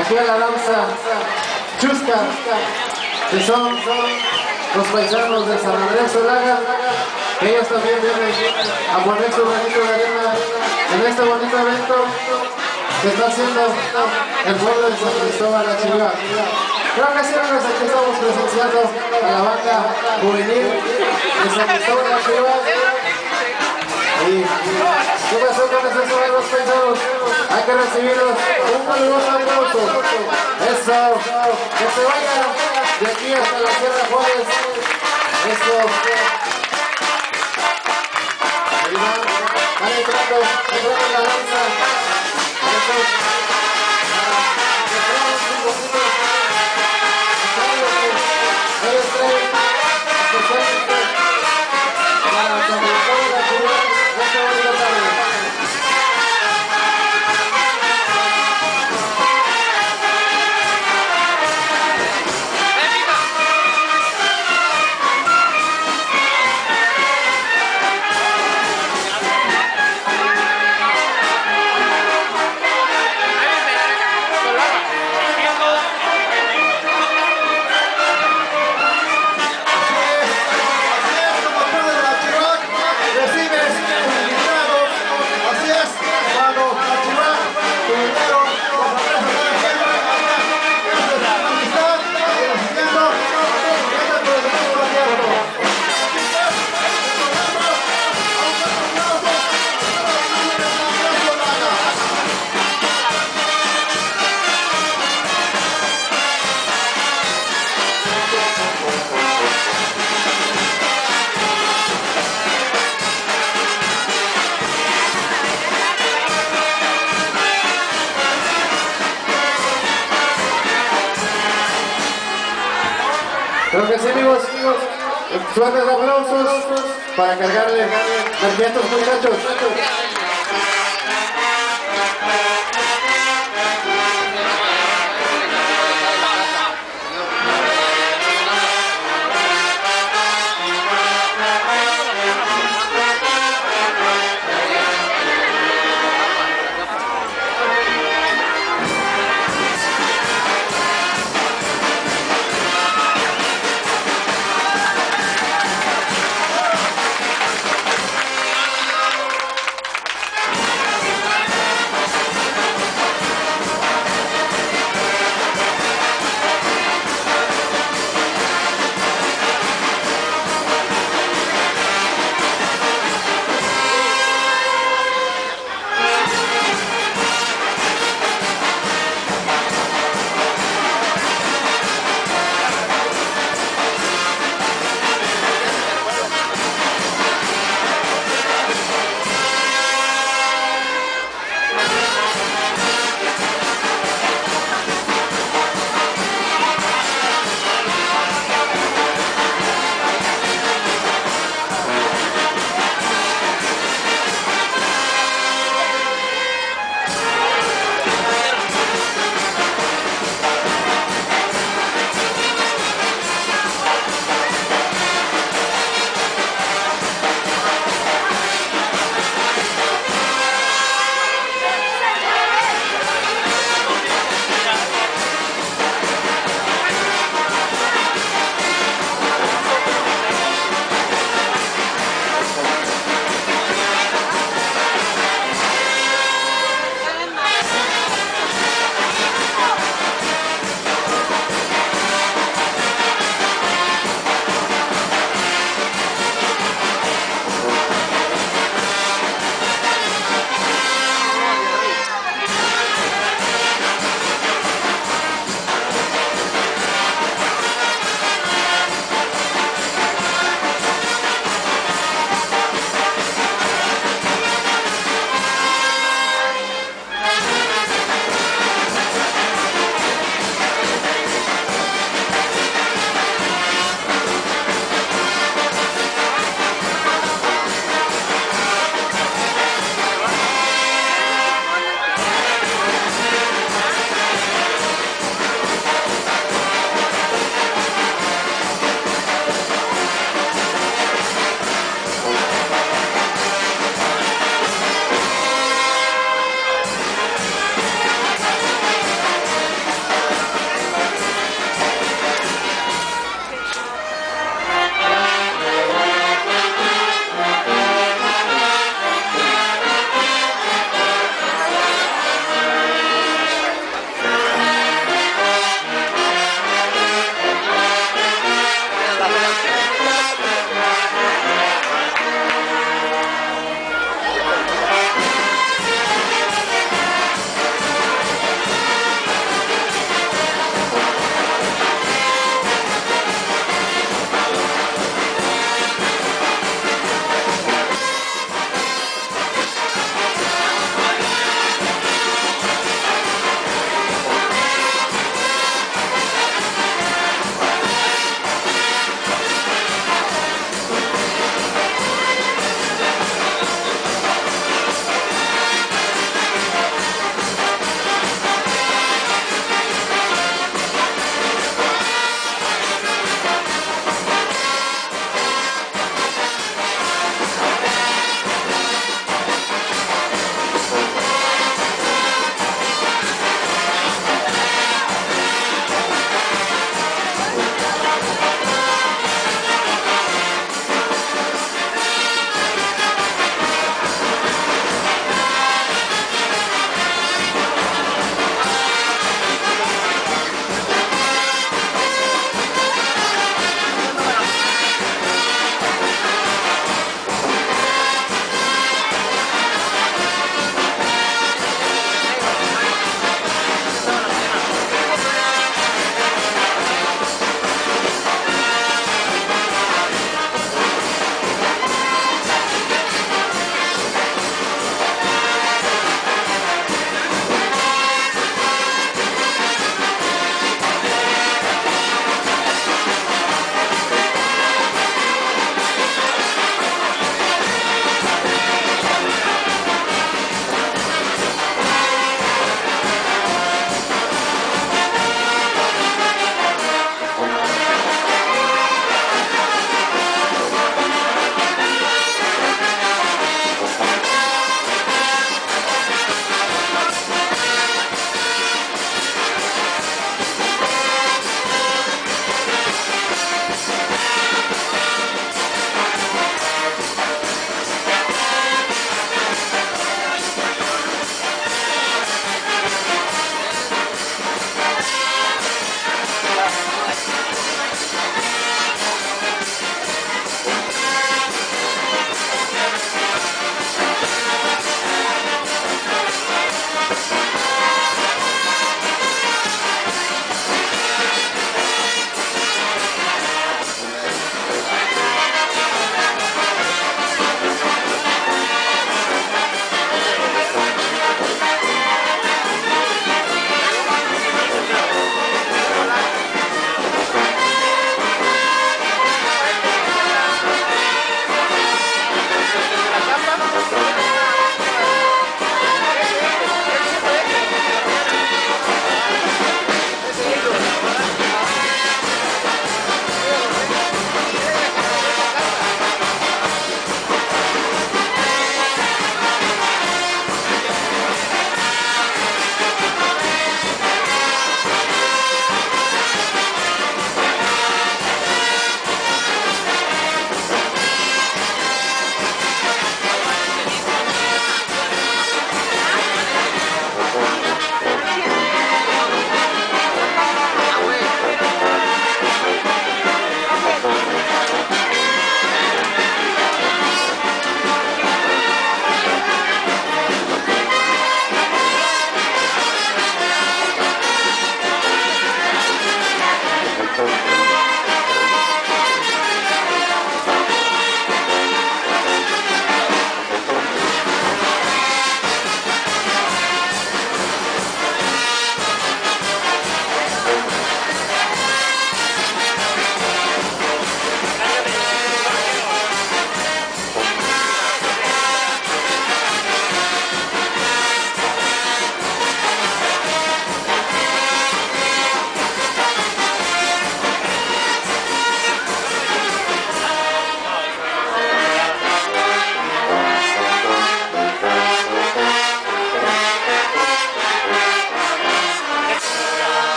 aquí a la danza chusca, que son los paisanos de San Andrés Solaga, que ellos también vienen a poner su granito de arena en este bonito evento que está haciendo el pueblo de San Cristóbal la Chiva. Creo que siempre aquí estamos presenciando a la banda juvenil de San Cristóbal la Chiva. Y, ¿qué pasó con esos los paisanos? Hay que recibirlos un caluroso aplauso. Eso, que se vayan de aquí hasta la Sierra Juárez. Eso. Ahí van entrando, entrando en la danza. Eso. Esperamos un poquito. Creo que sí, amigos. Sueltas aplausos para cargarle a estos muchachos.